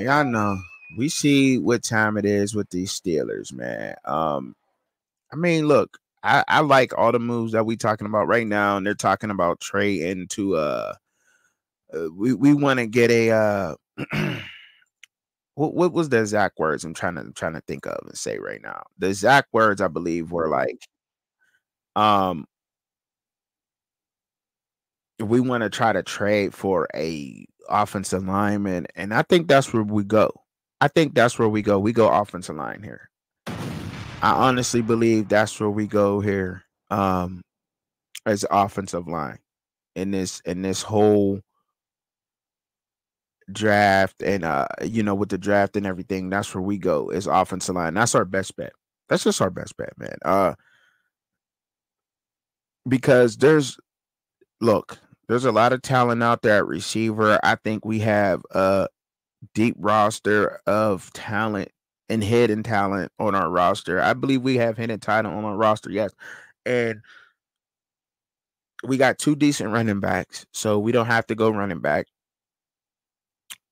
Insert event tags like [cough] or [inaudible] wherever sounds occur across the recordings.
y'all know we see what time it is with these Steelers, man. Um, I mean, look, I, I like all the moves that we talking about right now, and they're talking about trade into uh, uh we we want to get a uh [clears throat] what what was the exact words I'm trying to I'm trying to think of and say right now. The exact words I believe were like um we want to try to trade for a offensive lineman, and I think that's where we go. I think that's where we go. We go offensive line here. I honestly believe that's where we go here um as offensive line in this in this whole draft and uh you know with the draft and everything that's where we go is offensive line that's our best bet that's just our best bet man uh because there's look there's a lot of talent out there at receiver i think we have a deep roster of talent and hidden talent on our roster i believe we have hidden talent on our roster yes and we got two decent running backs so we don't have to go running back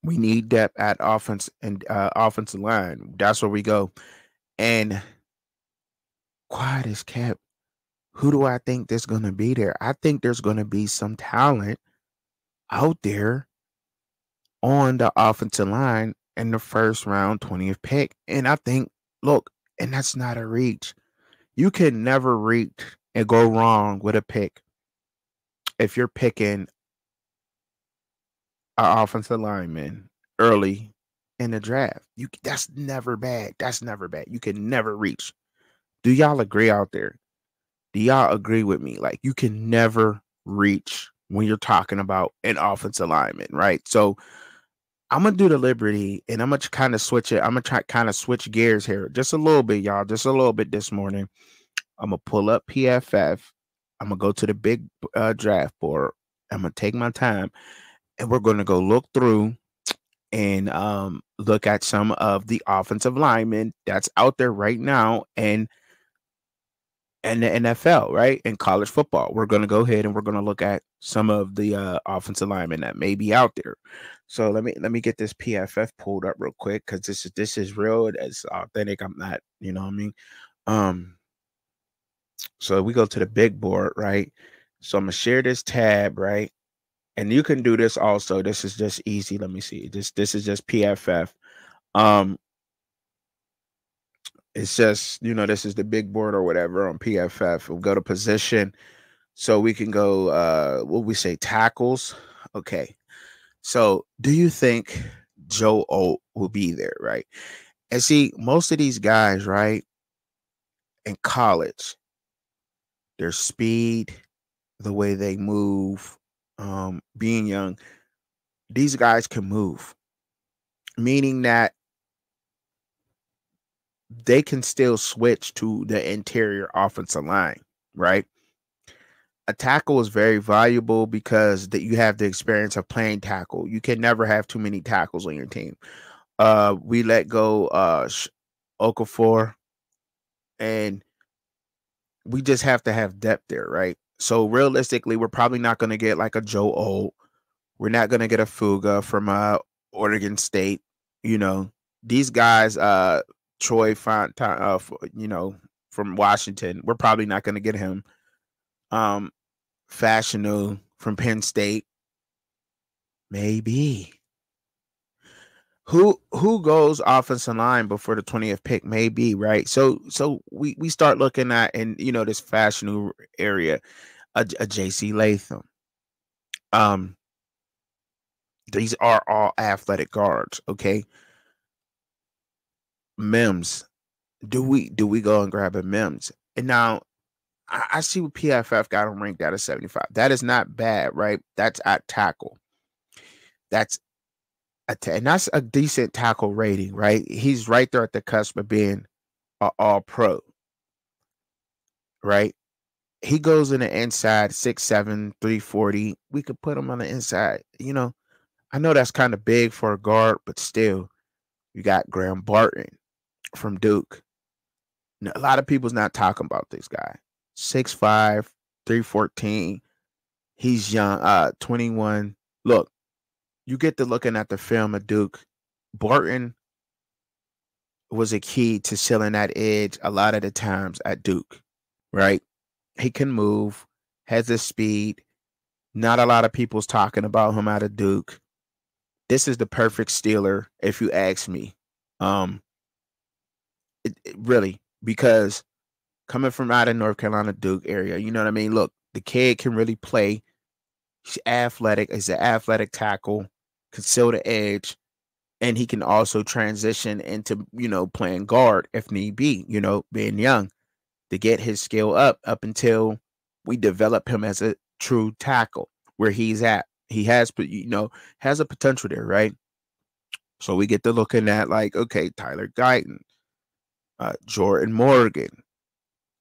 we need depth at offense and uh, offensive line. That's where we go. And quiet is kept. Who do I think there's going to be there? I think there's going to be some talent out there on the offensive line in the first round, 20th pick. And I think, look, and that's not a reach. You can never reach and go wrong with a pick if you're picking our offensive lineman early in the draft. You that's never bad. That's never bad. You can never reach. Do y'all agree out there? Do y'all agree with me? Like you can never reach when you're talking about an offensive lineman, right? So I'm gonna do the liberty and I'm gonna kind of switch it. I'm gonna try kind of switch gears here just a little bit, y'all, just a little bit this morning. I'm gonna pull up PFF. I'm gonna go to the big uh, draft board. I'm gonna take my time and we're to go look through and um, look at some of the offensive linemen that's out there right now and and the NFL, right? In college football. We're going to go ahead and we're going to look at some of the uh, offensive linemen that may be out there. So let me let me get this PFF pulled up real quick cuz this is this is real, it's authentic. I'm not, you know what I mean? Um so we go to the big board, right? So I'm to share this tab, right? and you can do this also. This is just easy. Let me see. This this is just PFF. Um it's just, you know, this is the big board or whatever on PFF. We'll go to position. So we can go uh what we say tackles. Okay. So do you think Joe O will be there, right? And see, most of these guys, right, in college, their speed, the way they move, um, being young, these guys can move, meaning that they can still switch to the interior offensive line, right? A tackle is very valuable because that you have the experience of playing tackle. You can never have too many tackles on your team. Uh, we let go uh Okorafor, and we just have to have depth there, right? So realistically, we're probably not going to get like a Joe O. We're not going to get a Fuaga from uh, Oregon State. You know, these guys, uh, Troy Fautanu, uh, you know, from Washington, we're probably not going to get him. Um, Fashanu from Penn State, maybe. Who who goes offensive line before the 20th pick? Maybe, right? So so we we start looking at in you know this Fashanu area a, a JC Latham. Um, these are all athletic guards. Okay. Mims, do we do we go and grab a Mims? And now I, I see what PFF got him ranked out of 75. That is not bad, right? That's at tackle. That's a t- and that's a decent tackle rating, right? He's right there at the cusp of being an all pro. Right? he goes in the inside six seven three forty. We could put him on the inside. You know, I know that's kind of big for a guard, but still, you got Graham Barton from Duke. Now, a lot of people's not talking about this guy. 6'5, 314. He's young, uh, 21. Look, you get to looking at the film of Duke, Barton was a key to sealing that edge a lot of the times at Duke, right? He can move, has the speed. Not a lot of people's talking about him out of Duke. This is the perfect Steeler, if you ask me. Um, it, it really because coming from out of North Carolina Duke area, you know what I mean. Look, the kid can really play. He's athletic. He's an athletic tackle, conceal the edge, and he can also transition into you know playing guard if need be. You know, being young to get his skill up up until we develop him as a true tackle where he's at. He has, you know, has a potential there, right? So we get to looking at like, okay, Tyler Guyton, uh, Jordan Morgan,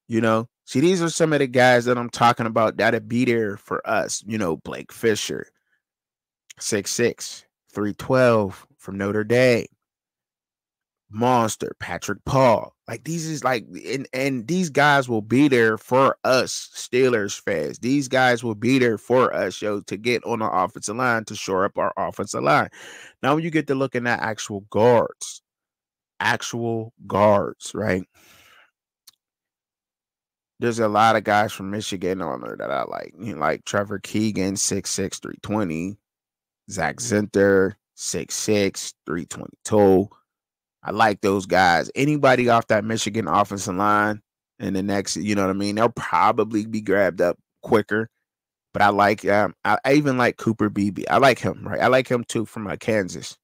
you know. See, these are some of the guys that I'm talking about that'll be there for us. You know, Blake Fisher, 6'6, 312 from Notre Dame. Monster, Patrick Paul. Like these is like and and these guys will be there for us Steelers fans. These guys will be there for us, yo, to get on the offensive line to shore up our offensive line. Now when you get to looking at actual guards, actual guards, right? There's a lot of guys from Michigan on there that I like. You know, like Trevor Keegan, 6'6, 320, Zak Zinter, 6'6, 322. I like those guys. Anybody off that Michigan offensive line in the next, you know what I mean? They'll probably be grabbed up quicker. But I like, um, I, I even like Cooper Beebe. I like him, right? I like him too from uh, Kansas.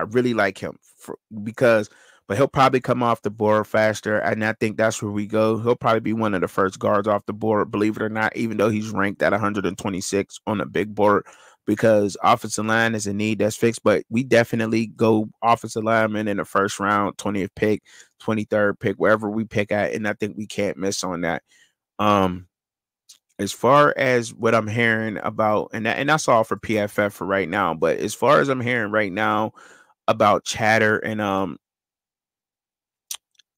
I really like him for, because, but he'll probably come off the board faster. And I think that's where we go. He'll probably be one of the first guards off the board, believe it or not, even though he's ranked at 126 on the big board because offensive line is a need that's fixed. But we definitely go offensive lineman in the first round, 20th pick, 23rd pick, wherever we pick at. And I think we can't miss on that. Um, as far as what I'm hearing about, and that, and that's all for PFF for right now. But as far as I'm hearing right now about chatter and um,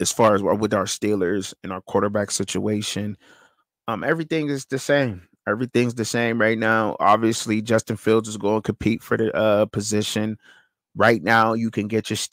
as far as with our Steelers and our quarterback situation, um, everything is the same. Everything's the same right now. Obviously, Justin Fields is going to compete for the uh, position. Right now, you can get your